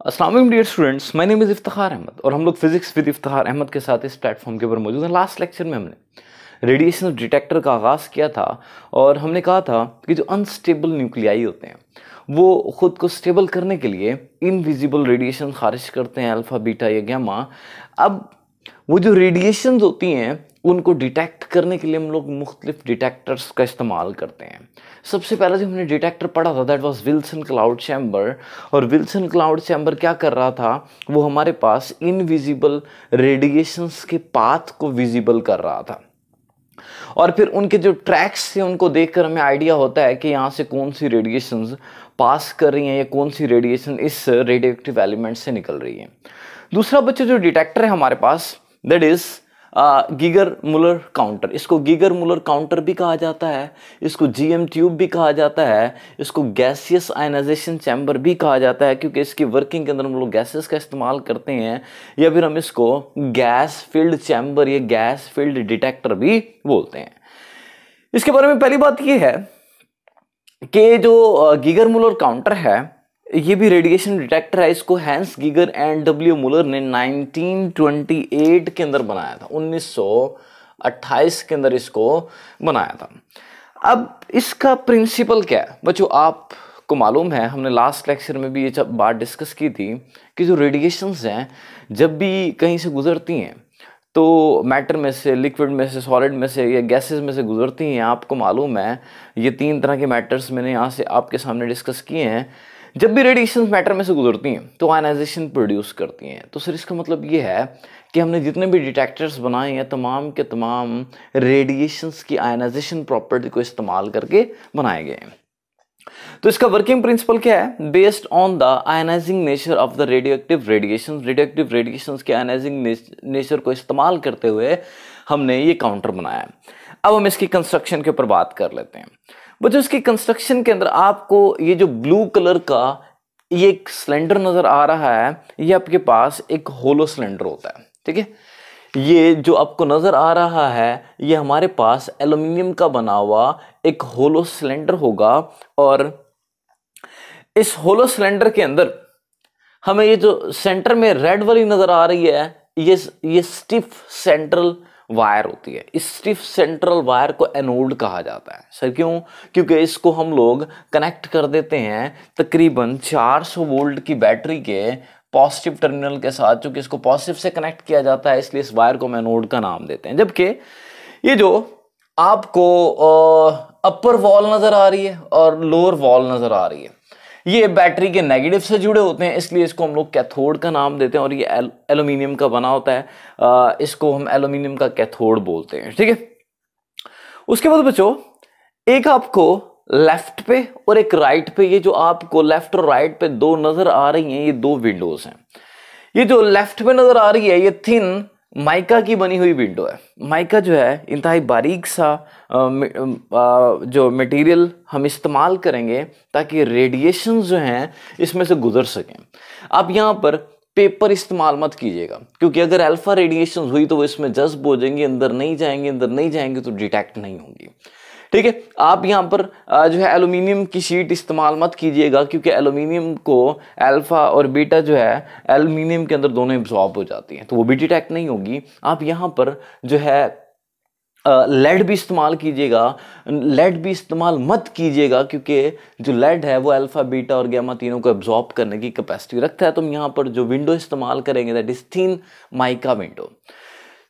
Aslam dear students my name is Iftar Ahmed और हम लोग फिजिक्स विद इफ्तार अहमद के साथ इस प्लेटफॉर्म के ऊपर मौजूद हैं। लास्ट लेक्चर में हमने रेडिएशन डिटेक्टर का आगाज़ किया था और हमने कहा था कि जो अनस्टेबल न्यूक्लियाई होते हैं, वो ख़ुद को स्टेबल करने के लिए इनविजिबल रेडिएशन खारिज करते हैं अल्फ़ा बीटा या गैमा अब वो जो रेडिएशन होती हैं उनको डिटेक्ट करने के लिए हम लोग मुख्तलिफ़ डिटेक्टर्स का इस्तेमाल करते हैं। सबसे पहले जो हमने डिटेक्टर पढ़ा था that was Wilson cloud chamber और विल्सन क्लाउड चैम्बर क्या कर रहा था? वो हमारे पास इनविजिबल रेडिएशंस के पाथ को विजिबल कर रहा था। और फिर उनके जो ट्रैक्स थे, उनको देखकर हमें आइडिया होता है कि यहाँ से कौन सी रेडिएशंस पास कर रही हैं या कौन सी रेडिएशन इस रेडिएक्टिव एलिमेंट से निकल रही है। दूसरा बच्चा जो डिटेक्टर है हमारे पास that is Geiger Muller counter इसको गीगर मुलर काउंटर भी कहा जाता है, इसको जीएम ट्यूब भी कहा जाता है, इसको गैसियस आयनाइजेशन चैम्बर भी कहा जाता है, क्योंकि इसकी वर्किंग के अंदर हम लोग गैसेस का इस्तेमाल करते हैं, या फिर हम इसको गैस फ़ील्ड चैम्बर या गैस फ़ील्ड डिटेक्टर भी बोलते हैं। इसके बारे में पहली बात यह है कि जो गीगर मुलर काउंटर है ये भी रेडिएशन डिटेक्टर है, इसको Hans Geiger and W Muller ने 1928 के अंदर बनाया था 1928 के अंदर इसको बनाया था। अब इसका प्रिंसिपल क्या है? बच्चों, आपको मालूम है, हमने लास्ट लेक्चर में भी ये बात डिस्कस की थी कि जो रेडिएशंस हैं, जब भी कहीं से गुजरती हैं तो मैटर में से लिक्विड में से सॉलिड में से या गैसेस में से गुजरती हैं, आपको मालूम है, ये तीन तरह के मैटर्स मैंने यहाँ से आपके सामने डिस्कस किए हैं। जब भी रेडिएशन मैटर में से गुजरती हैं तो आयनाइजेशन प्रोड्यूस करती हैं। तो सर इसका मतलब ये है कि हमने जितने भी डिटेक्टर्स बनाए हैं, तमाम के तमाम रेडिएशंस की आयनाइजेशन प्रॉपर्टी को इस्तेमाल करके बनाए गए हैं। तो इसका वर्किंग प्रिंसिपल क्या है? Based on the ionising nature of the radioactive radiation radioactive radiation के आयनाइजिंग नेचर को इस्तेमाल करते हुए हमने ये काउंटर बनाया अब हम इसकी कंस्ट्रक्शन के ऊपर बात कर लेते हैं। बच्चों इसकी कंस्ट्रक्शन के अंदर आपको ये जो ब्लू कलर का ये एक सिलेंडर नज़र आ रहा है, ये आपके पास एक होलो सिलेंडर होता है, ठीक है? ये जो आपको नज़र आ रहा है, ये हमारे पास एल्यूमिनियम का बना हुआ एक होलो सिलेंडर होगा और इस होलो सिलेंडर के अंदर हमें ये जो सेंटर में रेड वाली नज़र आ रही है, ये ये स्टिफ सेंट्रल वायर होती है। इस स्टिफ सेंट्रल वायर को एनोड कहा जाता है। सर, क्यों? क्योंकि इसको हम लोग कनेक्ट कर देते हैं तकरीबन 400 वोल्ट की बैटरी के पॉजिटिव टर्मिनल के साथ चूँकि इसको पॉजिटिव से कनेक्ट किया जाता है, इसलिए इस वायर को हम एनोड का नाम देते हैं। जबकि ये जो आपको अपर वॉल नज़र आ रही है और लोअर वॉल नज़र आ रही है। ये बैटरी के नेगेटिव से जुड़े होते हैं इसलिए इसको हम लोग कैथोड का नाम देते हैं और ये एलुमिनियम का बना होता है। आ, इसको हम एलुमिनियम का कैथोड बोलते हैं ठीक है? उसके बाद बच्चों एक आपको लेफ़्ट पे और एक राइट पे ये जो आपको लेफ़्ट और राइट पे दो नज़र आ रही हैं ये दो विंडोज़ हैं। ये जो लेफ़्ट पे नज़र आ रही है ये थिन माइका की बनी हुई विंडो है। माइका जो है, इंतहाई बारीक सा जो मटेरियल हम इस्तेमाल करेंगे ताकि रेडिएशन जो हैं, इसमें से गुजर सकें। आप यहाँ पर पेपर इस्तेमाल मत कीजिएगा, क्योंकि अगर अल्फ़ा रेडिएशन हुई तो वो इसमें जज्ब हो जाएँगे, अंदर नहीं जाएँगे, अंदर नहीं जाएँगे तो डिटेक्ट नहीं होंगी। ठीक है, आप यहाँ पर जो है एलुमिनियम की शीट इस्तेमाल मत कीजिएगा, क्योंकि एलुमिनियम को अल्फ़ा और बीटा जो है एलुमिनियम के अंदर दोनों एब्जॉर्ब हो जाती हैं तो वो भी डिटेक्ट नहीं होगी। आप यहाँ पर जो है लेड भी इस्तेमाल कीजिएगा लेड भी इस्तेमाल मत कीजिएगा, क्योंकि जो लेड है वो अल्फ़ा बीटा और गैमा तीनों को एब्जॉर्ब करने की कैपेसिटी रखता है। तो हम यहाँ पर जो विंडो इस्तेमाल करेंगे that is thin mica window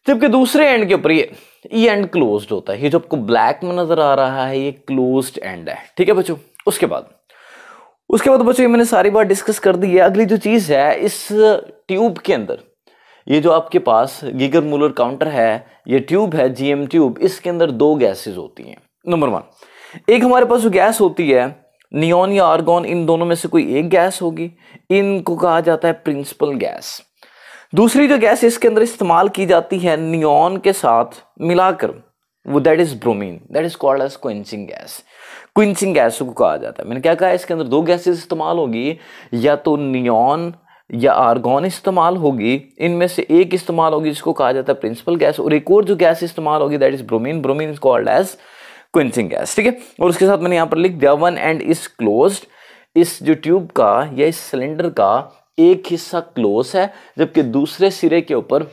जबकि दूसरे एंड के ऊपर ये ये एंड क्लोज होता है। ये जो आपको ब्लैक में नज़र आ रहा है, ये क्लोज एंड है। ठीक है बच्चों? उसके बाद उसके बाद बच्चों, ये मैंने सारी बात डिस्कस कर दी है। अगली जो चीज़ है, इस ट्यूब के अंदर, ये जो आपके पास गीगर मूलर काउंटर है, ये ट्यूब है जीएम ट्यूब इसके अंदर दो गैसेज होती हैं। नंबर वन एक हमारे पास जो गैस होती है नियोन या आर्गोन इन दोनों में से कोई एक गैस होगी। इनको कहा जाता है प्रिंसिपल गैस दूसरी जो गैस इसके अंदर इस्तेमाल की जाती है, नियोन के साथ मिलाकर, वो that is bromine that is called as quenching gas quenching gas को कहा जाता है। मैंने क्या कहा, इसके अंदर दो गैसेस इस्तेमाल होगी, या तो नियोन या आर्गोन इस्तेमाल होगी, इनमें से एक इस्तेमाल होगी, जिसको कहा जाता है प्रिंसिपल गैस और एक और जो गैस इस्तेमाल होगी that is bromine bromine is called as quenching gas ठीक है? और उसके साथ मैंने यहाँ पर लिख दिया वन एंड इज़ क्लोज इस जो ट्यूब का या इस सिलेंडर का एक हिस्सा क्लोज है, जबकि दूसरे सिरे के ऊपर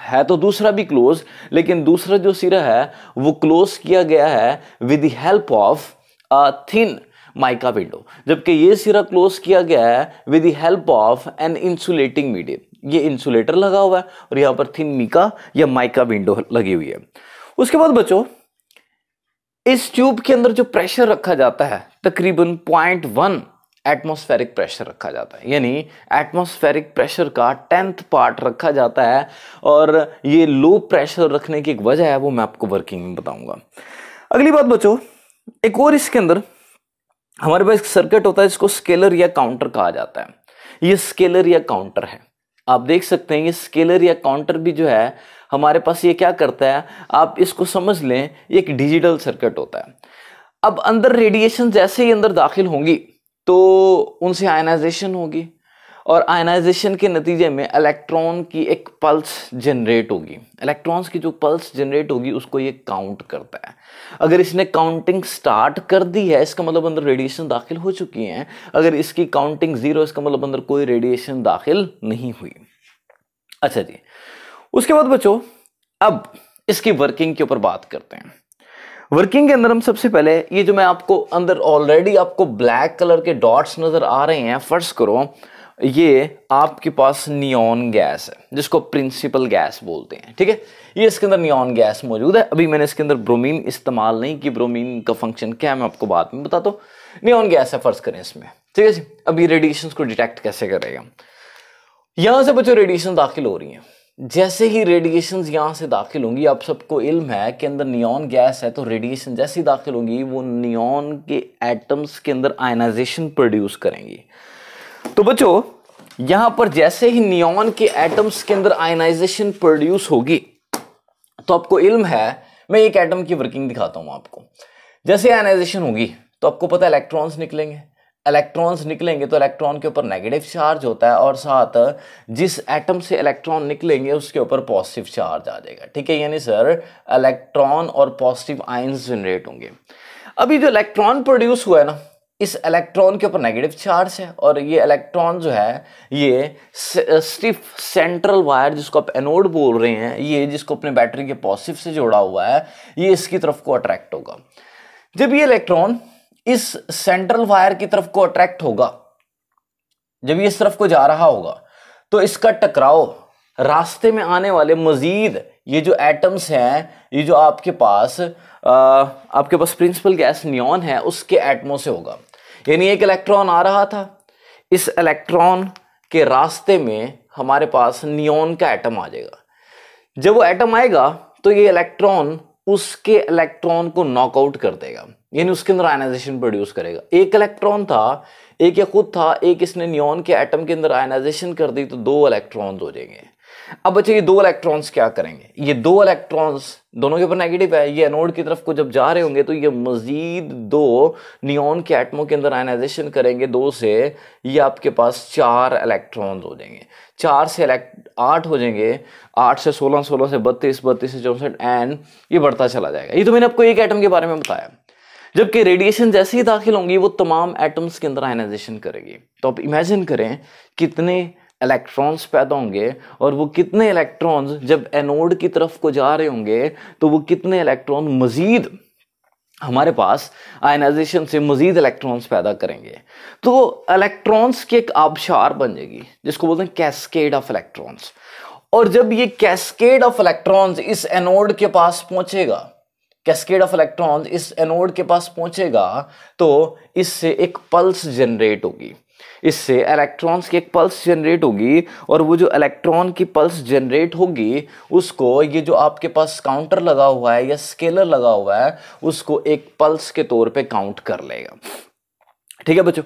है तो दूसरा भी क्लोज, लेकिन दूसरा जो सिरा है, वो क्लोज किया गया है with the help of a thin mica window जबकि ये सिरा क्लोज किया गया है with the help of an insulating medium ये इंसुलेटर लगा हुआ है और यहाँ पर थिन मिका या माइका विंडो लगी हुई है। उसके बाद बच्चों, इस ट्यूब के अंदर जो प्रेशर रखा जाता है, तकरीबन पॉइंट वन एटमॉस्फेरिक प्रेशर रखा जाता है। यानी एटमॉस्फेरिक प्रेशर का टेंथ पार्ट रखा जाता है और ये लो प्रेशर रखने की एक वजह है, वो मैं आपको वर्किंग में बताऊँगा। अगली बात बच्चों, एक और इसके अंदर हमारे पास एक सर्किट होता है, जिसको स्केलर या काउंटर कहा जाता है। ये स्केलर या काउंटर है। आप देख सकते हैं, ये स्केलर या काउंटर भी जो है, हमारे पास ये क्या करता है, आप इसको समझ लें एक डिजिटल सर्किट होता है। अब अंदर रेडिएशन जैसे ही अंदर दाखिल होंगी तो उनसे आयनाइजेशन होगी और आयनाइजेशन के नतीजे में इलेक्ट्रॉन की एक पल्स जनरेट होगी। इलेक्ट्रॉन्स की जो पल्स जनरेट होगी, उसको ये काउंट करता है। अगर इसने काउंटिंग स्टार्ट कर दी है, इसका मतलब अंदर रेडिएशन दाखिल हो चुकी है। अगर इसकी काउंटिंग ज़ीरो इसका मतलब अंदर कोई रेडिएशन दाखिल नहीं हुई। अच्छा जी, उसके बाद बच्चों, अब इसकी वर्किंग के ऊपर बात करते हैं। वर्किंग के अंदर हम सबसे पहले ये जो मैं आपको अंदर ऑलरेडी आपको ब्लैक कलर के डॉट्स नज़र आ रहे हैं फ़र्स्ट करो, ये आपके पास नियॉन गैस है, जिसको प्रिंसिपल गैस बोलते हैं, ठीक है? ये इसके अंदर नियॉन गैस मौजूद है। अभी मैंने इसके अंदर ब्रोमीन इस्तेमाल नहीं की ब्रोमीन का फ़ंक्शन क्या है, मैं आपको बाद में बता दो नियॉन गैस है फ़र्ज़ करें इसमें, ठीक है जी? अभी रेडिएशन को डिटेक्ट कैसे करेगा यहाँ से बच्चों रेडिएशन दाखिल हो रही है। जैसे ही रेडिएशन यहाँ से दाखिल होंगी आप सबको इल्म है कि अंदर नियॉन गैस है तो रेडिएशन जैसे ही दाखिल होंगी, वो नियॉन के एटम्स के अंदर आयनाइजेशन प्रोड्यूस करेंगी। तो बच्चों, यहाँ पर जैसे ही नियॉन के एटम्स के अंदर आयनाइजेशन प्रोड्यूस होगी तो आपको इल्म है, मैं एक एटम की वर्किंग दिखाता हूँ आपको। जैसे आयनाइजेशन होगी तो आपको पता इलेक्ट्रॉन्स निकलेंगे। इलेक्ट्रॉन्स निकलेंगे तो इलेक्ट्रॉन के ऊपर नेगेटिव चार्ज होता है और साथ जिस एटम से इलेक्ट्रॉन निकलेंगे, उसके ऊपर पॉजिटिव चार्ज आ जाएगा। ठीक है, यानी सर इलेक्ट्रॉन और पॉजिटिव आइंस जनरेट होंगे। अभी जो इलेक्ट्रॉन प्रोड्यूस हुआ है ना, इस इलेक्ट्रॉन के ऊपर नेगेटिव चार्ज है और ये इलेक्ट्रॉन जो है, ये स्टिफ सेंट्रल वायर जिसको आप एनोड बोल रहे हैं, ये जिसको अपने बैटरी के पॉजिटिव से जोड़ा हुआ है, ये इसकी तरफ़ को अट्रैक्ट होगा। जब ये इलेक्ट्रॉन इस सेंट्रल वायर की तरफ़ को अट्रैक्ट होगा। जब ये इस तरफ़ को जा रहा होगा तो इसका टकराव रास्ते में आने वाले मजीद ये जो एटम्स हैं ये जो आपके पास आ, आपके पास प्रिंसिपल गैस नियॉन है उसके एटमों से होगा। यानी एक इलेक्ट्रॉन आ रहा था। इस इलेक्ट्रॉन के रास्ते में हमारे पास नियॉन का एटम आ जाएगा। जब वो एटम आएगा तो ये इलेक्ट्रॉन उसके इलेक्ट्रॉन को नॉकआउट कर देगा। यानी उसके अंदर आयनाइजेशन प्रोड्यूस करेगा। एक इलेक्ट्रॉन था, एक या खुद था, एक इसने नियॉन के एटम के अंदर आयनाइजेशन कर दी तो दो इलेक्ट्रॉन्स हो जाएँगे। अब बच्चे, ये दो इलेक्ट्रॉन्स क्या करेंगे? ये दो इलेक्ट्रॉन्स दोनों के ऊपर नेगेटिव है, ये एनोड की तरफ़ को जब जा रहे होंगे तो ये मजीद दो नियॉन के एटमों के अंदर आयनाइजेशन करेंगे, दो से, ये आपके पास चार इलेक्ट्रॉन्स हो जाएँगे। चार से आठ हो जाएँगे, आठ से सोलह सोलह से बत्तीस बत्तीस से चौसठ एंड ये बढ़ता चला जाएगा। ये तो मैंने आपको एक एटम के बारे में बताया। जबकि रेडिएशन जैसे ही दाखिल होंगी, वो तमाम एटम्स के अंदर आयनाइजेशन करेगी। तो आप इमेजिन करें कितने इलेक्ट्रॉन्स पैदा होंगे और वो कितने इलेक्ट्रॉन्स जब एनोड की तरफ़ को जा रहे होंगे तो वो कितने इलेक्ट्रॉन मजीद हमारे पास आयनाइजेशन से मजीद इलेक्ट्रॉन्स पैदा करेंगे। तो इलेक्ट्रॉन्स की एक आबशार बन जाएगी, जिसको बोलते हैं कैस्केड ऑफ़ इलेक्ट्रॉन्स और जब ये कैस्केड ऑफ़ इलेक्ट्रॉन्स इस एनोड के पास पहुंचेगा कैस्केड ऑफ़ इलेक्ट्रॉन्स इस एनोड के पास पहुंचेगा तो इससे एक पल्स जनरेट होगी। इससे इलेक्ट्रॉन्स की एक पल्स जनरेट होगी और वो जो इलेक्ट्रॉन की पल्स जनरेट होगी, उसको ये जो आपके पास काउंटर लगा हुआ है या स्केलर लगा हुआ है, उसको एक पल्स के तौर पे काउंट कर लेगा। ठीक है बच्चों?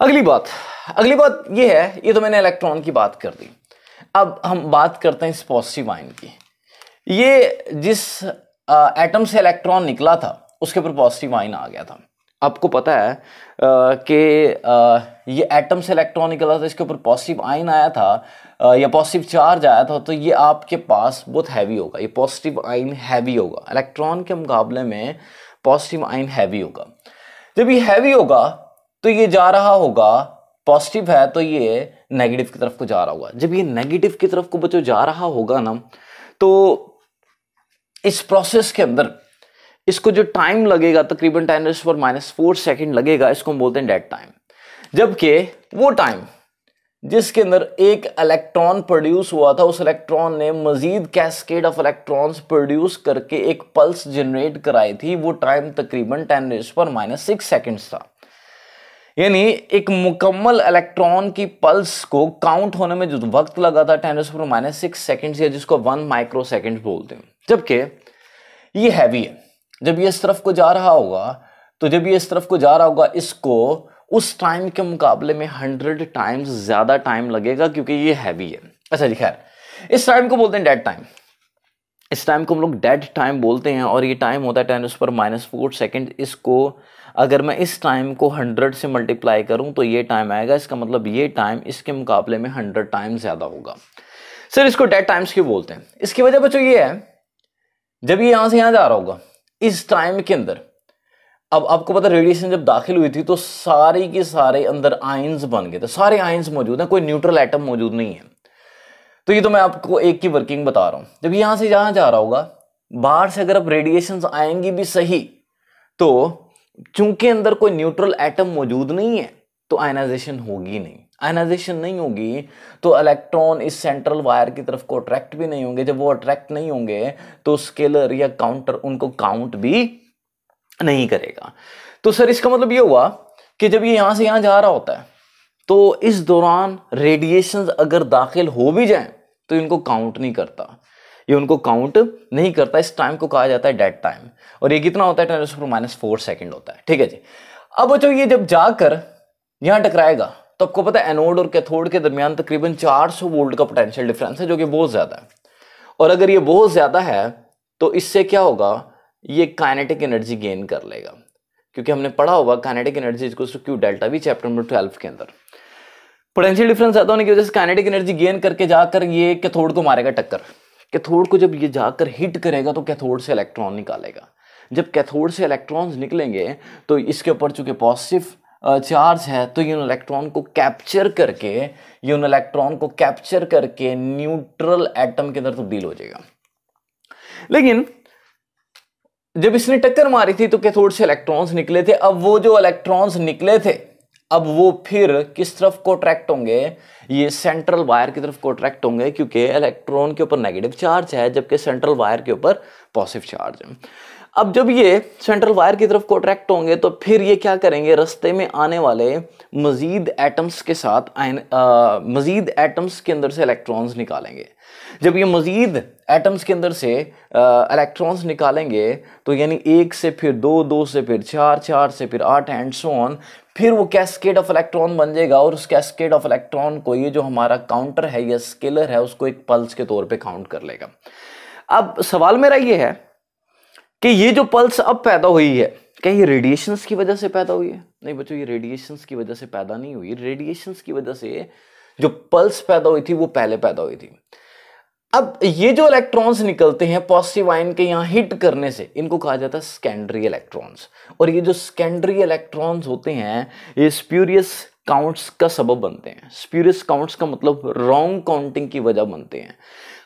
अगली बात अगली बात ये है, ये तो मैंने इलेक्ट्रॉन की बात कर दी। अब हम बात करते हैं इस पॉजिटिव आइन की। ये जिस एटम से इलेक्ट्रॉन निकला था, उसके ऊपर पॉजिटिव आइन आ गया था। आपको पता है कि ये एटम से इलेक्ट्रॉन निकला था, इसके ऊपर पॉजिटिव आइन आया था या पॉजिटिव चार्ज आया था तो ये आपके पास बहुत हैवी होगा, ये पॉजिटिव आइन हैवी होगा। इलेक्ट्रॉन के मुकाबले में पॉजिटिव आइन हैवी होगा। जब ये हैवी होगा तो ये जा रहा होगा पॉजिटिव है तो ये नेगेटिव की तरफ़ को जा रहा होगा। जब ये नेगेटिव की तरफ़ को बच्चों जा रहा होगा ना तो इस प्रोसेस के अंदर, इसको जो टाइम लगेगा, तकरीबन ten s for minus four second लगेगा, इसको हम बोलते हैं डेड टाइम जबकि वो टाइम जिसके अंदर एक इलेक्ट्रॉन प्रोड्यूस हुआ था, उस इलेक्ट्रॉन ने मजीद कैस्केड ऑफ़ इलेक्ट्रॉन्स प्रोड्यूस करके एक पल्स जनरेट कराई थी, वो टाइम तकरीबन टेन रेस पर माइनस सिक्स सेकेंड्स था. यानी एक मुकम्मल इलेक्ट्रॉन की पल्स को काउंट होने में जो वक्त लगा था टेन रेस पर माइनस सिक्स सेकेंड या जिसको वन माइक्रो सेकेंड बोलते हैं। जबकि ये हैवी है। जब ये इस तरफ़ को जा रहा होगा तो जब ये इस तरफ़ को जा रहा होगा, इसको उस टाइम के मुकाबले में हंड्रेड टाइम्स ज़्यादा टाइम लगेगा क्योंकि ये हैवी है। अच्छा जी, खैर, इस टाइम को बोलते हैं डेड टाइम इस टाइम को हम लोग डेड टाइम बोलते हैं और ये टाइम होता है टेन उस पर माइनस फोर सेकेंड इसको अगर मैं इस टाइम को हंड्रेड से मल्टीप्लाई करूँ तो ये टाइम आएगा। इसका मतलब ये टाइम इसके मुकाबले में हंड्रेड टाइम ज़्यादा होगा। सर, इसको डेड टाइम्स क्यों बोलते हैं? इसकी वजह बच्चों ये है जब ये यहाँ से यहाँ जा रहा होगा, इस टाइम के अंदर, अब आपको पता रेडिएशन जब दाखिल हुई थी तो सारे के सारे अंदर आयंस बन गए थे। सारे आयंस मौजूद हैं, कोई न्यूट्रल एटम मौजूद नहीं है। तो ये तो मैं आपको एक की वर्किंग बता रहा हूँ। जब यहाँ से जहाँ जा रहा होगा, बाहर से अगर अब रेडिएशन आएँगी भी सही तो चूँकि अंदर कोई न्यूट्रल एटम मौजूद नहीं है तो आयनाइजेशन होगी नहीं। आयनाइजेशन नहीं होगी तो इलेक्ट्रॉन इस सेंट्रल वायर की तरफ़ को अट्रैक्ट भी नहीं होंगे। जब वो अट्रैक्ट नहीं होंगे तो स्केलर या काउंटर उनको काउंट भी नहीं करेगा। तो सर इसका मतलब ये हुआ कि जब ये यहाँ से यहाँ जा रहा होता है तो इस दौरान रेडिएशन अगर दाखिल हो भी जाए तो इनको काउंट नहीं करता। ये उनको काउंट नहीं करता। इस टाइम को कहा जाता है डेड टाइम और ये कितना होता है? टेन माइनस फोर सेकेंड होता है। ठीक है जी। अब बच्चों, ये जब जाकर यहाँ टकराएगा तो आपको पता है एनोड और कैथोड के दरमियान तकरीबन 400 वोल्ट का पोटेंशियल डिफरेंस है, जो कि बहुत ज़्यादा है। और अगर ये बहुत ज़्यादा है तो इससे क्या होगा? ये काइनेटिक एनर्जी गेन कर लेगा। क्योंकि हमने पढ़ा होगा काइनेटिक एनर्जी को क्यू डेल्टा भी चैप्टर नंबर ट्वेल्व के अंदर। पोटेंशियल डिफरेंस ज़्यादा होने की वजह से काइनेटिक एनर्जी गेन करके जाकर ये कैथोड को मारेगा टक्कर। कैथोड को जब ये जाकर हिट करेगा तो कैथोड से इलेक्ट्रॉन निकालेगा। जब कैथोड से इलेक्ट्रॉन्स निकलेंगे तो इसके ऊपर चूँकि पॉजिटिव चार्ज है तो यून इलेक्ट्रॉन को कैप्चर करके यून इलेक्ट्रॉन को कैप्चर करके न्यूट्रल एटम के अंदर तब्दील हो जाएगा। लेकिन, जब इसने टक्कर मारी थी तो कैथोड से इलेक्ट्रॉन्स निकले थे? अब वो जो इलेक्ट्रॉन्स निकले थे, अब वो फिर किस तरफ़ को अट्रैक्ट होंगे? ये सेंट्रल वायर की तरफ़ को अट्रैक्ट होंगे, क्योंकि इलेक्ट्रॉन के ऊपर नेगेटिव चार्ज है, जबकि सेंट्रल वायर के ऊपर पॉजिटिव चार्ज है। अब जब ये सेंट्रल वायर की तरफ़ को अट्रैक्ट होंगे तो फिर ये क्या करेंगे? रस्ते में आने वाले मजीद एटम्स के साथ मजीद एटम्स के अंदर से इलेक्ट्रॉन्स निकालेंगे। जब ये मजीद एटम्स के अंदर से इलेक्ट्रॉन्स निकालेंगे तो यानी एक से फिर दो दो से फिर चार चार से फिर आठ एंड सो ऑन फिर वो कैस्केड ऑफ़ इलेक्ट्रॉन बन जाएगा, और उस कैस्केड ऑफ़ इलेक्ट्रॉन को ये जो हमारा काउंटर है या स्केलर है, उसको एक पल्स के तौर पे काउंट कर लेगा। अब सवाल मेरा ये है कि ये जो पल्स अब पैदा हुई है, क्या ये रेडिएशन की वजह से पैदा हुई है? नहीं बच्चों, ये रेडिएशन की वजह से पैदा नहीं हुई। रेडिएशन की वजह से जो पल्स पैदा हुई थी, वो पहले पैदा हुई थी। अब ये जो इलेक्ट्रॉन्स निकलते हैं पॉजिटिव आयन के यहाँ हिट करने से, इनको कहा जाता है स्कैंडरी इलेक्ट्रॉन्स और ये जो स्कैंडरी इलेक्ट्रॉन्स होते हैं, ये स्प्यूरियस काउंट्स का सबब बनते हैं। स्प्यूरियस काउंट्स का मतलब रॉन्ग काउंटिंग की वजह बनते हैं।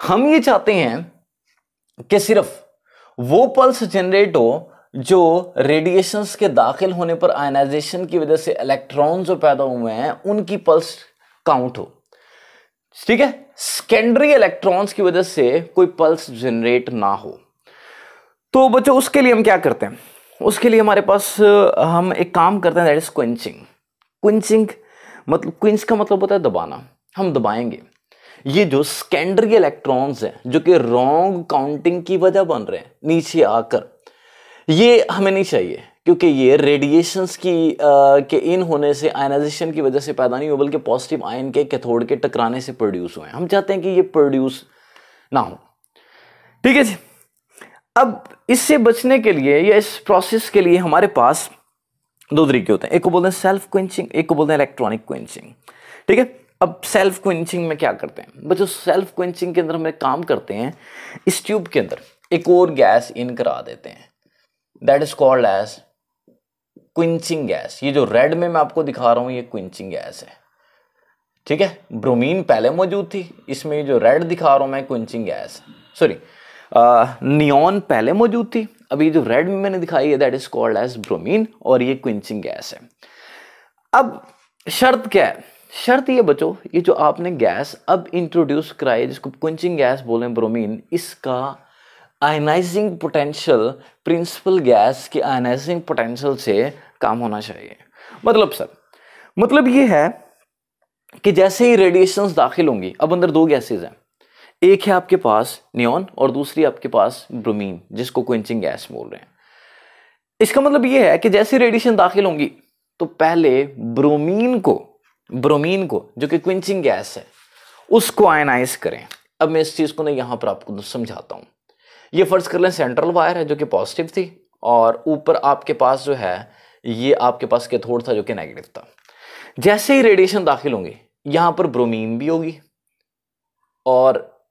हम ये चाहते हैं कि सिर्फ़ वो पल्स जनरेट हो जो रेडिएशंस के दाखिल होने पर आयनाइजेशन की वजह से इलेक्ट्रॉन जो पैदा हुए हैं, उनकी पल्स काउंट हो। ठीक है? सेकेंडरी इलेक्ट्रॉन्स की वजह से कोई पल्स जनरेट ना हो। तो बच्चों, उसके लिए हम क्या करते हैं? उसके लिए हमारे पास हम एक काम करते हैं दैट इज़ क्विंचिंग क्विंचिंग मतलब क्विंच का मतलब होता है दबाना। हम दबाएँगे। ये जो सेकेंडरी इलेक्ट्रॉन्स हैं जो कि रॉन्ग काउंटिंग की वजह बन रहे हैं नीचे आकर ये हमें नहीं चाहिए क्योंकि ये रेडिएशंस की आ, के इन होने से आयनाइजेशन की वजह से पैदा नहीं हुआ बल्कि पॉजिटिव आयन के कैथोड के टकराने से प्रोड्यूस हुए हम चाहते हैं कि ये प्रोड्यूस ना हो। ठीक है जी? अब इससे बचने के लिए या इस प्रोसेस के लिए हमारे पास दो तरीके होते हैं। एक को बोलते हैं सेल्फ क्विंचिंग एक को बोलते हैं इलेक्ट्रॉनिक क्विंचिंग ठीक है? अब सेल्फ क्विंचिंग में क्या करते हैं? बच्चों सेल्फ क्विंचिंग के अंदर हम एक काम करते हैं, इस ट्यूब के अंदर एक और गैस इन करा देते हैं। That is called as quenching gas ये जो रेड में मैं आपको दिखा रहा हूँ, ये क्विंचिंग गैस है। ठीक है? ब्रोमीन पहले मौजूद थी, इसमें जो रेड दिखा रहा हूँ मैं क्विंचिंग गैस सॉरी नियॉन पहले मौजूद थी। अभी जो रेड में मैंने दिखाई है that is called as bromine और ये क्विंचिंग गैस है। अब शर्त क्या है? शर्त ये बचो, ये जो आपने गैस अब इंट्रोड्यूस कराई जिसको क्विंचिंग गैस बोले ब्रोमीन इसका आयनाइजिंग पोटेंशियल प्रिंसिपल गैस के आयनाइजिंग पोटेंशियल से काम होना चाहिए। मतलब सर मतलब ये है कि जैसे ही रेडिएशंस दाखिल होंगी, अब अंदर दो गैसेज हैं। एक है आपके पास नियॉन और दूसरी आपके पास ब्रोमीन जिसको क्विंचिंग गैस बोल रहे हैं। इसका मतलब यह है कि जैसे रेडिएशन दाखिल होंगी तो पहले ब्रोमीन को ब्रोमीन को, जो कि क्विंचिंग गैस है, उसको आयनाइज करें। अब मैं इस चीज़ को ना यहाँ पर आपको समझाता हूँ। ये फ़र्ज़ कर लें सेंट्रल वायर है, जो कि पॉजिटिव थी, और ऊपर आपके पास जो है, ये आपके पास कैथोड था, जो कि नेगेटिव था। जैसे ही रेडिएशन दाखिल होंगे, यहाँ पर ब्रोमीन भी होगी, और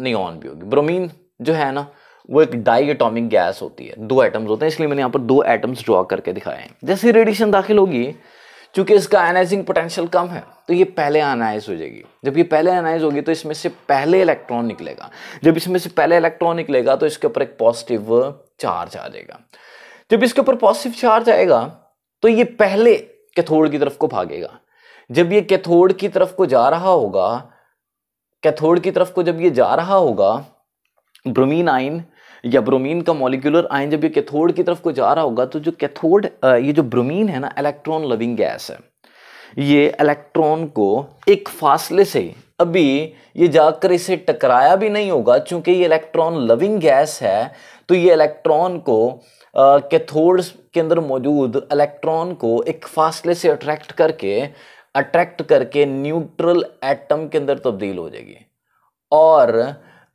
नियॉन भी होगी। ब्रोमीन जो है ना, वो एक डाई गैस होती है। दो एटम्स होते हैं, इसलिए मैंने यहाँ पर दो एटम्स ड्रॉ करके दिखाए हैं। जैसे रेडिएशन दाखिल होगी चूँकि इसका आयनाइजिंग पोटेंशियल कम है तो ये पहले आयनाइज हो जाएगी। जब ये पहले आयनाइज होगी तो इसमें से पहले इलेक्ट्रॉन निकलेगा। जब इसमें से पहले इलेक्ट्रॉन निकलेगा तो इसके ऊपर एक पॉजिटिव चार्ज आ जाएगा। जब इसके ऊपर पॉजिटिव चार्ज आएगा तो ये पहले कैथोड की तरफ़ को भागेगा। जब ये कैथोड की तरफ़ को जा रहा होगा कैथोड की तरफ़ को जब ये जा रहा होगा ब्रोमीन आइन या ब्रोमीन का मॉलिक्यूलर आइन जब ये कैथोड की तरफ़ को जा रहा होगा तो जो कैथोड ये जो ब्रोमीन है ना इलेक्ट्रॉन लविंग गैस है। ये इलेक्ट्रॉन को एक फासले से अभी ये जाकर इसे टकराया भी नहीं होगा क्योंकि ये इलेक्ट्रॉन लविंग गैस है तो ये इलेक्ट्रॉन को कैथोड के अंदर मौजूद इलेक्ट्रॉन को एक फासले से अट्रैक्ट करके अट्रैक्ट करके न्यूट्रल एटम के अंदर तब्दील हो जाएगी। और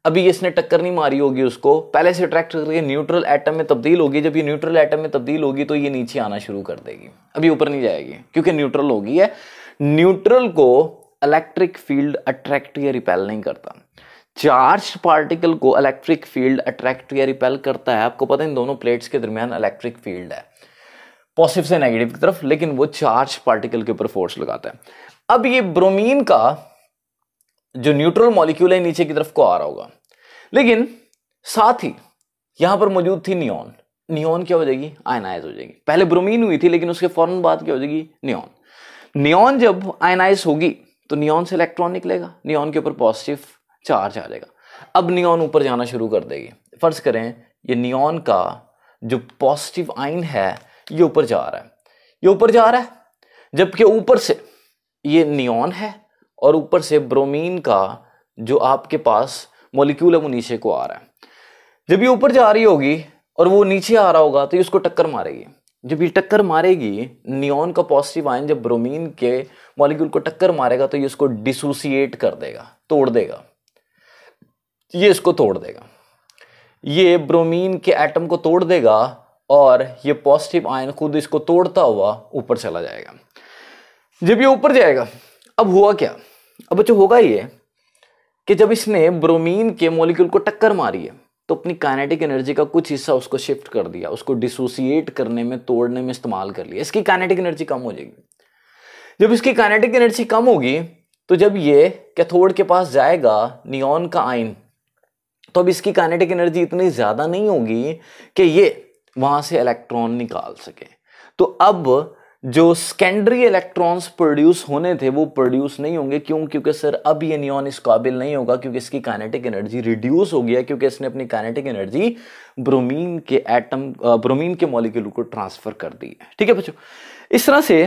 अभी इसने टक्कर नहीं मारी होगी उसको। पहले से अट्रैक्ट करके न्यूट्रल एटम में तब्दील होगी। जब ये न्यूट्रल एटम में तब्दील होगी तो ये नीचे आना शुरू कर देगी। अभी ऊपर नहीं जाएगी, क्योंकि न्यूट्रल होगी है। न्यूट्रल को इलेक्ट्रिक फ़ील्ड अट्रैक्ट या रिपेल नहीं करता। चार्ज पार्टिकल को इलेक्ट्रिक फ़ील्ड अट्रैक्ट या रिपेल करता है। आपको पता है, इन दोनों प्लेट्स के दरमियान इलेक्ट्रिक फ़ील्ड है। पॉजिटिव से नेगेटिव की तरफ़, लेकिन वो चार्ज पार्टिकल के ऊपर फोर्स लगाता है। अब ये ब्रोमीन का जो न्यूट्रल मॉलिक्यूल है, नीचे की तरफ़ को आ रहा होगा। लेकिन साथ ही यहाँ पर मौजूद थी नियॉन। नियॉन क्या हो जाएगी? आयनाइज हो जाएगी। पहले ब्रोमीन हुई थी, लेकिन उसके फ़ौरन बाद क्या हो जाएगी? नियॉन। नियॉन जब आयनाइज होगी तो नियॉन से इलेक्ट्रॉन निकलेगा। नियॉन के ऊपर पॉजिटिव चार्ज आ जाएगा। अब नियॉन ऊपर जाना शुरू कर देगी। फ़र्ज़ करें, ये नियॉन का जो पॉजिटिव आइन है, ये ऊपर जा रहा है। ये ऊपर जा रहा है, जबकि ऊपर से ये नियॉन है और ऊपर से ब्रोमीन का जो आपके पास मोलिक्यूल है, वो नीचे को आ रहा है। जब ये ऊपर जा रही होगी और वो नीचे आ रहा होगा तो ये उसको टक्कर मारेगी। जब ये टक्कर मारेगी, नियॉन का पॉजिटिव आयन जब ब्रोमीन के मॉलिक्यूल को टक्कर मारेगा तो ये उसको डिसोसिएट कर देगा, तोड़ देगा। ये इसको तोड़ देगा। ये ब्रोमीन के एटम को तोड़ देगा और ये पॉजिटिव आयन खुद इसको तोड़ता हुआ ऊपर चला जाएगा। जब ये ऊपर जाएगा, अब हुआ क्या? अब बच्चों, होगा ये कि जब इसने ब्रोमीन के मॉलिक्यूल को टक्कर मारी है तो अपनी काइनेटिक एनर्जी का कुछ हिस्सा उसको शिफ्ट कर दिया, उसको डिसोसिएट करने में, तोड़ने में इस्तेमाल कर लिया। इसकी काइनेटिक एनर्जी कम हो जाएगी। जब इसकी काइनेटिक एनर्जी कम होगी तो जब ये कैथोड के पास जाएगा नियॉन का आइन तो अब इसकी काइनेटिक एनर्जी इतनी ज़्यादा नहीं होगी कि ये वहाँ से इलेक्ट्रॉन निकाल सके। तो अब जो सेकेंडरी इलेक्ट्रॉन्स प्रोड्यूस होने थे वो प्रोड्यूस नहीं होंगे। क्यों? क्योंकि सर अब ये नियॉन इस काबिल नहीं होगा क्योंकि इसकी काइनेटिक एनर्जी रिड्यूस हो गया क्योंकि इसने अपनी काइनेटिक एनर्जी ब्रोमीन के एटम ब्रोमीन के मॉलिक्यूल को ट्रांसफ़र कर दी है। ठीक है बच्चों? इस तरह से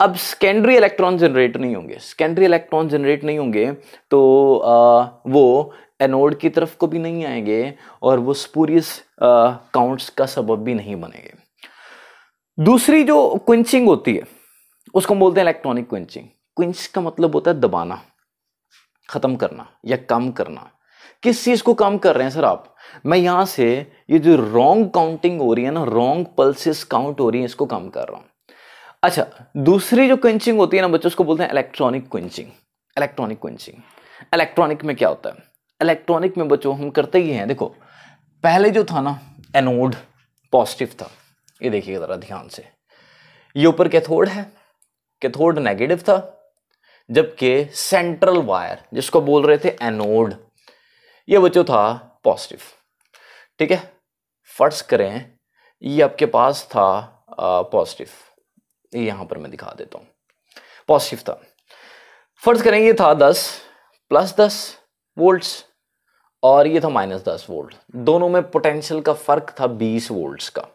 अब सेकेंडरी इलेक्ट्रॉन जनरेट नहीं होंगे। सेकेंडरी इलेक्ट्रॉन जनरेट नहीं होंगे तो आ, वो एनोड की तरफ़ को भी नहीं आएँगे और वो स्पूरियस काउंट्स का सबब भी नहीं बनेंगे। दूसरी जो क्विंचिंग होती है, उसको हम बोलते हैं इलेक्ट्रॉनिक क्विंचिंग क्विंच का मतलब होता है दबाना, खत्म करना या कम करना। किस चीज़ को कम कर रहे हैं सर आप? मैं यहाँ से ये जो रॉन्ग काउंटिंग हो रही है ना रॉन्ग पल्सेस काउंट हो रही है, इसको कम कर रहा हूँ। अच्छा दूसरी जो क्विंचिंग होती है ना बच्चों, उसको बोलते हैं electronic quenching electronic quenching electronic में क्या होता है? इलेक्ट्रॉनिक में बच्चों, हम करते ही हैं, देखो, पहले जो था ना एनोड पॉजिटिव था। ये देखिए ज़रा ध्यान से। ये ऊपर कैथोड है, कैथोड नेगेटिव था, जबकि सेंट्रल वायर जिसको बोल रहे थे एनोड ये बच्चों था पॉजिटिव ठीक है? फ़र्ज़ करें, ये आपके पास था पॉजिटिव यहाँ पर मैं दिखा देता हूँ। पॉजिटिव था। फ़र्ज़ करें, ये था दस प्लस दस वोल्ट्स और ये था माइनस दस वोल्ट दोनों में पोटेंशियल का फ़र्क था बीस वोल्ट्स का।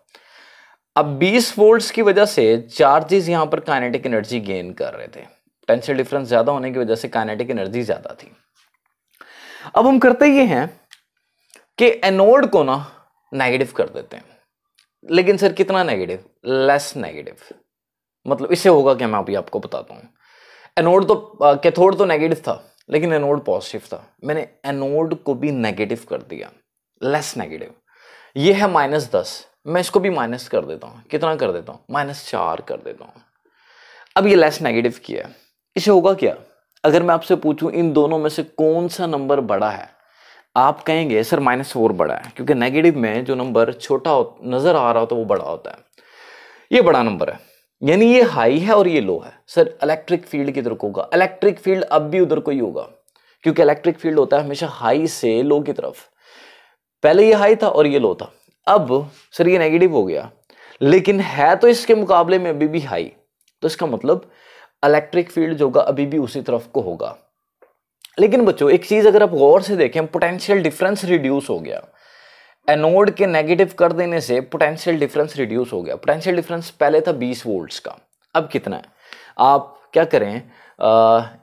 अब 20 वोल्ट्स की वजह से चार्जेस यहाँ पर काइनेटिक एनर्जी गेन कर रहे थे। पोटेंशियल डिफरेंस ज़्यादा होने की वजह से काइनेटिक एनर्जी ज़्यादा थी। अब हम करते ये हैं कि एनोड को ना नेगेटिव कर देते हैं। लेकिन सर कितना नेगेटिव लेस नेगेटिव मतलब इससे होगा क्या? मैं अभी आपको बताता हूँ। एनोड तो कैथोड तो नेगेटिव था, लेकिन एनोड पॉजिटिव था। मैंने एनोड को भी नेगेटिव कर दिया। लेस नेगेटिव ये है माइनस दस। मैं इसको भी माइनस कर देता हूँ। कितना कर देता हूँ? माइनस चार कर देता हूँ। अब ये लेस नेगेटिव किया है। इसे होगा क्या? अगर मैं आपसे पूछूँ, इन दोनों में से कौन सा नंबर बड़ा है? आप कहेंगे, सर माइनस फोर बड़ा है। क्योंकि नेगेटिव में जो नंबर छोटा नज़र आ रहा होता है वो बड़ा होता है। ये बड़ा नंबर है। यानी ये हाई है और ये लो है। सर इलेक्ट्रिक फ़ील्ड किधर को होगा? इलेक्ट्रिक फ़ील्ड अब भी उधर को ही होगा। क्योंकि इलेक्ट्रिक फ़ील्ड होता है हमेशा हाई से लो की तरफ़। पहले ये हाई था और ये लो था। अब सर ये नेगेटिव हो गया। लेकिन है तो इसके मुकाबले में अभी भी हाई तो इसका मतलब इलेक्ट्रिक फ़ील्ड जो होगा अभी भी उसी तरफ़ को होगा। लेकिन बच्चों, एक चीज़ अगर आप गौर से देखें पोटेंशियल डिफरेंस रिड्यूस हो गया। एनोड के नेगेटिव कर देने से पोटेंशियल डिफरेंस रिड्यूस हो गया। पोटेंशियल डिफरेंस पहले था 20 वोल्ट्स का। अब कितना है? आप क्या करें?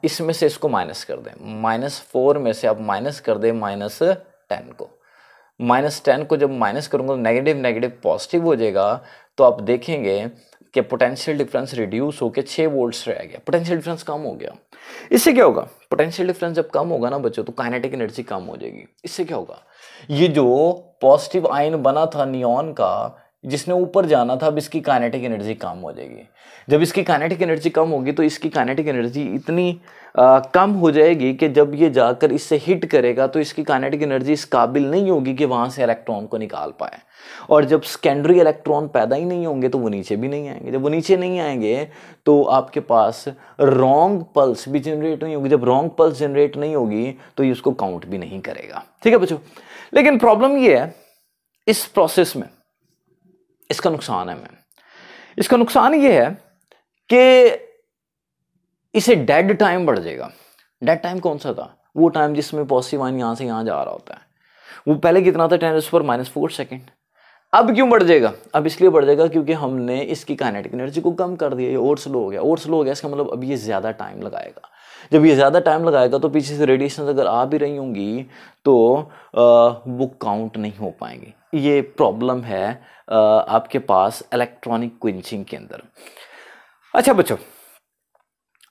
इसमें से इसको माइनस कर दें। माइनस फोर में से आप माइनस कर दें माइनस टेन को। माइनस टेन को जब माइनस करूँगा नेगेटिव नेगेटिव पॉजिटिव हो जाएगा तो आप देखेंगे कि पोटेंशियल डिफरेंस रिड्यूस होकर छः वोल्ट्स रह गया। पोटेंशियल डिफरेंस कम हो गया। इससे क्या होगा? पोटेंशियल डिफरेंस जब कम होगा ना बच्चों तो काइनेटिक एनर्जी कम हो जाएगी। इससे क्या होगा? ये जो पॉजिटिव आयन बना था नियॉन का जिसने ऊपर जाना था अब इसकी काइनेटिक एनर्जी कम हो जाएगी। जब इसकी काइनेटिक एनर्जी कम होगी तो इसकी काइनेटिक एनर्जी इतनी आ, कम हो जाएगी कि जब ये जाकर इससे हिट करेगा तो इसकी काइनेटिक एनर्जी इस काबिल नहीं होगी कि वहाँ से इलेक्ट्रॉन को निकाल पाए। और जब सेकेंडरी इलेक्ट्रॉन पैदा ही नहीं होंगे तो वो नीचे भी नहीं आएँगे। जब वो नीचे नहीं आएँगे तो आपके पास रॉन्ग पल्स भी जनरेट नहीं होगी। जब रॉन्ग पल्स जनरेट नहीं होगी तो ये उसको काउंट भी नहीं करेगा। ठीक है बच्चों? लेकिन प्रॉब्लम ये है इस प्रोसेस में इसका नुकसान है मैम इसका नुकसान ये है कि इसे डेड टाइम बढ़ जाएगा। डेड टाइम कौन सा था? वो टाइम जिसमें पॉजिटिव आइन यहाँ से यहाँ जा रहा होता है। वो पहले कितना था? टेन पर माइनस फोर सेकेंड अब क्यों बढ़ जाएगा? अब इसलिए बढ़ जाएगा क्योंकि हमने इसकी काइनेटिक एनर्जी को कम कर दिया ये और स्लो हो गया। और स्लो हो गया इसका मतलब अब ये ज़्यादा टाइम लगाएगा। जब ये ज़्यादा टाइम लगाएगा तो पीछे से रेडिएशन अगर आ भी रही होंगी तो वो काउंट नहीं हो पाएँगी। ये प्रॉब्लम है आ, आपके पास इलेक्ट्रॉनिक क्विंचिंग के अंदर। अच्छा बच्चों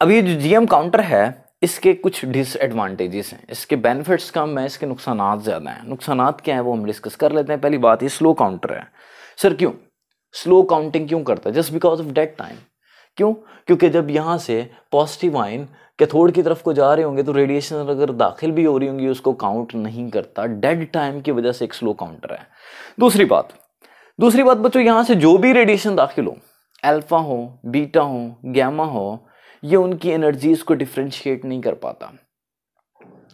अब ये जो जीएम काउंटर है इसके कुछ डिसएडवांटेजेस हैं। इसके बेनिफिट्स कम है, इसके नुकसान ज़्यादा हैं। नुकसान क्या है वो हम डिस्कस कर लेते हैं। पहली बात, ये स्लो काउंटर है। सर क्यों? स्लो काउंटिंग क्यों करता है? Just because of dead time क्यों? क्योंकि जब यहाँ से पॉजिटिव आइन कैथोड की तरफ़ को जा रहे होंगे तो रेडिएशन अगर दाखिल भी हो रही होंगी, उसको काउंट नहीं करता। डेड टाइम की वजह से एक स्लो काउंटर है। दूसरी बात। दूसरी बात, बच्चों, यहाँ से जो भी रेडिएशन दाखिल हो अल्फ़ा हो बीटा हो गैमा हो ये उनकी एनर्जीज को डिफ्रेंशिएट नहीं कर पाता।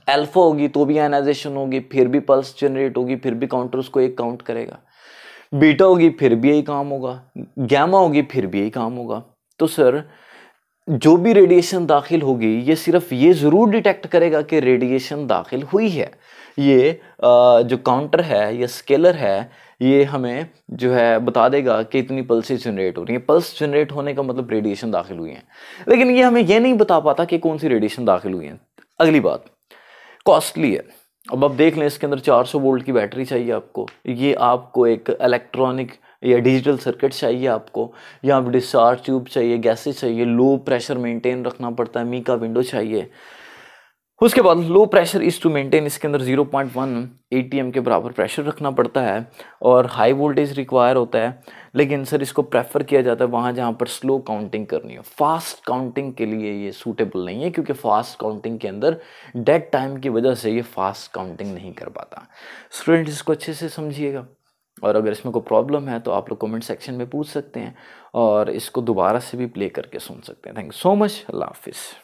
अल्फ़ा होगी तो भी आयनाइजेशन होगी, फिर भी पल्स जनरेट होगी, फिर भी काउंटर उसको एक काउंट करेगा। बीटा होगी, फिर भी यही काम होगा। गैमा होगी, फिर भी यही काम होगा। तो सर जो भी रेडिएशन दाखिल होगी, ये सिर्फ़ ये ज़रूर डिटेक्ट करेगा कि रेडिएशन दाखिल हुई है। ये जो काउंटर है, या स्केलर है ये हमें जो है बता देगा कि इतनी पल्सेस जनरेट हो रही हैं। पल्स जनरेट होने का मतलब रेडिएशन दाखिल हुई है। लेकिन ये हमें ये नहीं बता पाता कि कौन सी रेडिएशन दाखिल हुई है। अगली बात कॉस्टली है। अब आप देख लें, इसके अंदर 400 वोल्ट की बैटरी चाहिए आपको। ये आपको एक इलेक्ट्रॉनिक या डिजिटल सर्किट चाहिए आपको। या आप डिस्चार्ज ट्यूब चाहिए गैसेज चाहिए लो प्रेशर मेंटेन रखना पड़ता है मी का विंडो चाहिए। उसके बाद low pressure is to maintain इसके अंदर 0.1 पॉइंट के बराबर प्रेशर रखना पड़ता है और हाई वोल्टेज रिक्वायर होता है। लेकिन सर इसको प्रेफर किया जाता है वहाँ जहाँ पर स्लो काउंटिंग करनी हो। फास्ट काउंटिंग के लिए ये सूटेबल नहीं है, क्योंकि फास्ट काउंटिंग के अंदर डेड टाइम की वजह से ये फास्ट काउंटिंग नहीं कर पाता। स्टूडेंट इसको अच्छे से समझिएगा। और अगर इसमें कोई प्रॉब्लम है तो आप लोग कमेंट सेक्शन में पूछ सकते हैं और इसको दोबारा से भी प्ले करके सुन सकते हैं। Thank you so much Allah हाफिज़।